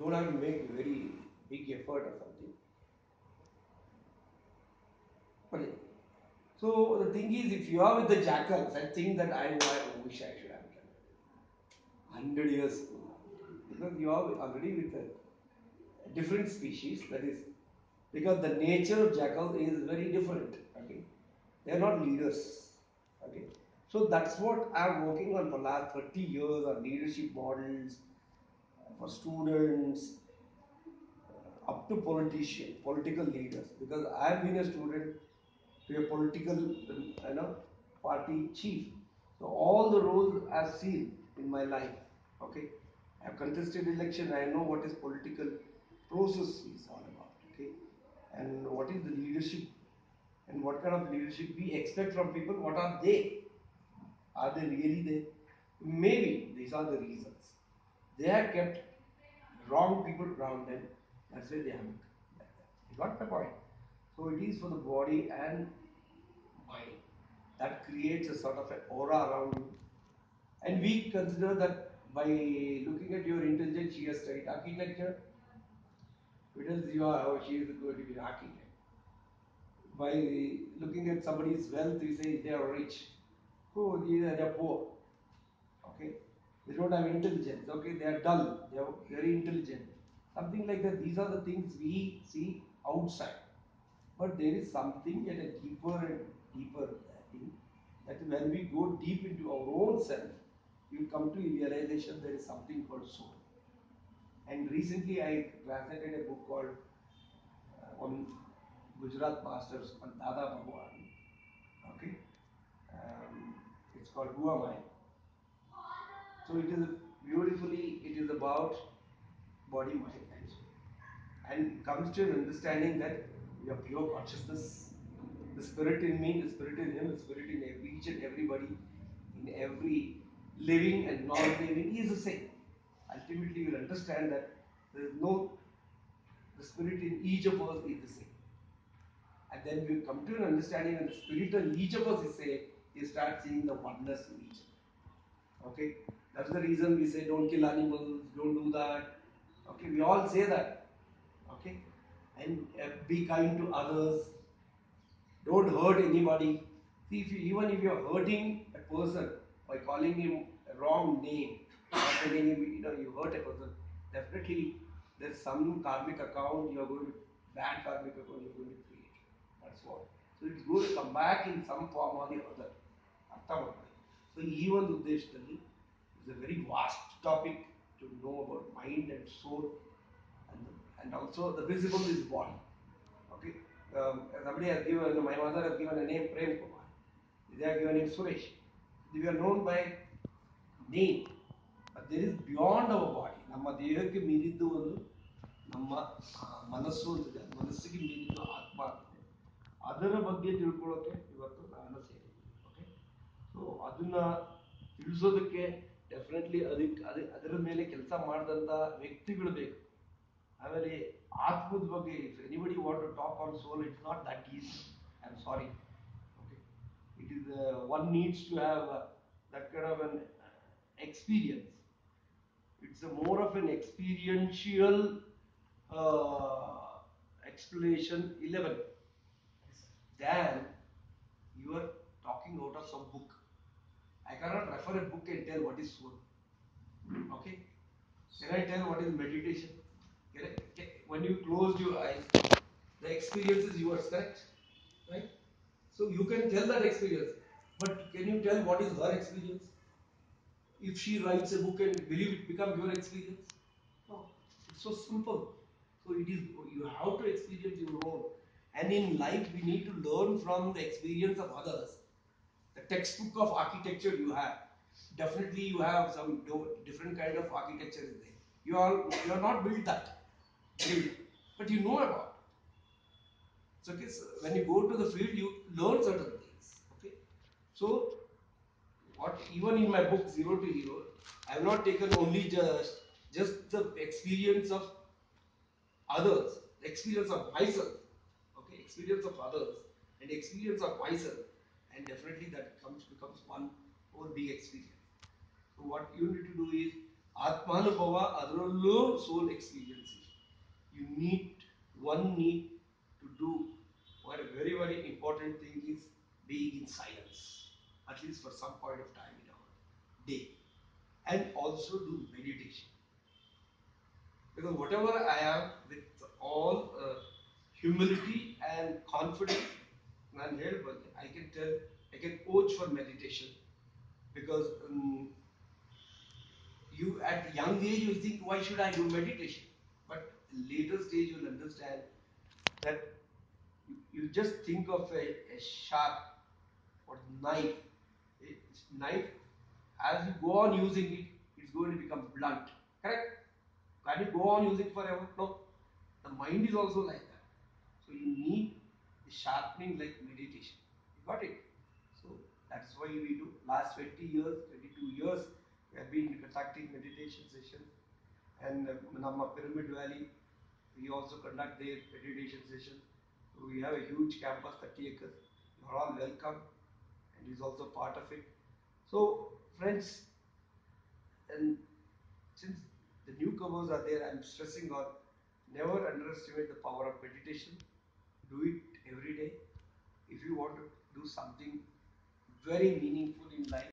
don't have to make very big effort or something. But so the thing is, if you are with the jackals, I think that I, I wish I should have done hundred years ago. because you are already with a different species. That is because the nature of jackals is very different. Okay, they are not leaders. Okay, so that's what I'm working on for last 30 years on leadership models for students uh, up to politician, political leaders. Because I've been a student to a political, you know, party chief. So all the roles I've seen in my life. Okay, I've contested election. I know what is political process is all about. Okay, and what is the leadership and what kind of leadership we expect from people. What are they? Are they really there? Maybe these are the reasons. They have kept wrong people around them. That's why they haven't. You got my point. So it is for the body and mind that creates a sort of an aura around you. And we consider that by looking at your intelligence, she has studied architecture. Because you are, oh, she is going to be an architect. By looking at somebody's wealth, we say they are rich. Oh, they are poor. Okay, they don't have intelligence. Okay, they are dull. They are very intelligent. Something like that. These are the things we see outside. But there is something at a deeper and deeper thing that when we go deep into our own self, you come to a realization there is something called soul. And recently I translated a book called uh, one Gujarat masters on Dada Bhagwan. Okay, um, it's called Who Am I? So it is beautifully, it is about body, mind, and. Comes to an understanding that your pure consciousness. The spirit in me, the spirit in him, the spirit in every, each and everybody, in every living and non-living is the same. Ultimately, you will understand that there is no, the spirit in each of us is the same. And then we come to an understanding that the spirit in each of us is the same, you start seeing the oneness in each. Okay? That's the reason we say don't kill animals, don't do that. Okay, we all say that. Okay, and uh, be kind to others. Don't hurt anybody. See, if you, even if you're hurting a person by calling him a wrong name, or telling him you know you hurt a person, definitely there's some karmic account you're going to bad karmic account you're going to create. That's what. So it's going to come back in some form or the other. So even Uddeshthali ಈ very vast topic to know about mind and soul mind and and, and also the visible is body. Okay, um, somebody has given, you know, my mother has given a name Prem Kumar. They have given him Suresh. We are known by name, but there is beyond our body. ನಮ್ಮ ದೇಹಕ್ಕೆ ಮೀರಿದ್ದು ಒಂದು ನಮ್ಮ ಮನಸ್ಸು ಅಂತಿದೆ ಮನಸ್ಸಿಗೆ ಮೀರಿದ್ದು ಆತ್ಮ ಅಂತಿದೆ ಅದರ ಬಗ್ಗೆ ತಿಳ್ಕೊಳ್ಳೋಕೆ ಇವತ್ತು ನಾನು ಸೇರಿದ್ದೀನಿ ಓಕೆ ಸೊ ಅದನ್ನ ತಿಳಿಸೋದಕ್ಕೆ ಡೆಫಿನೆಟ್ಲಿ ಅದಕ್ಕೆ ಅದೇ ಅದರ ಮೇಲೆ ಕೆಲಸ ಮಾಡಿದಂಥ ವ್ಯಕ್ತಿಗಳು ಬೇಕು ಆಮೇಲೆ ಆತ್ಮದ ಬಗ್ಗೆ if anybody want to talk on soul it's not that is I am sorry okay it is one needs to have that kind of an experience it's a more of an experiential uh, explanation 11 than you are talking out of some book i cannot refer a book and tell what is soul okay can i tell what is meditation can I, can, when you closed your eyes the experience is yours correct right so you can tell that experience but can you tell what is her experience if she writes a book and will it become your experience? No. It's so simple. So it is you have to experience your own. And in life we need to learn from the experience of others. The textbook of architecture you have. Definitely you have some different kind of architecture is there. You are you are not built that. But you know about it. So okay, so when you go to the field you learn certain things. Okay. So what even in my book Zero to Hero, I have not taken only just just the experience of others, the experience of myself, okay, experience of others, and experience of myself, and definitely that comes becomes one whole big experience. So what you need to do is ಆತ್ಮಾನುಭವ ಅದರಲ್ಲೂ ಸೋಲ್ experience you need one need to do one very very important thing is being in silence at least for some point of time in our day and also do meditation because whatever i am with all uh, humility and confidence ನಾನು ಹೇಳ್ಬಲ್ಲೆ I can tell I can coach for meditation because you at the young age you think why should I do meditation? But later stage you'll understand that you, you just think of a, a sharp or knife. It's knife as you go on using it, it's going to become blunt. Correct? Can you go on using it forever? No. The mind is also like sharpening like meditation. You got it? So that's why we do. Last 20 years, 22 years, we have been conducting meditation sessions. And uh, Nama Pyramid Valley, we also conduct their meditation sessions. So we have a huge campus, 30 acres. You are all welcome, and is also part of it. So, friends, and since the newcomers are there, I'm stressing on never underestimate the power of meditation. Do it every day. If you want to do something very meaningful in life,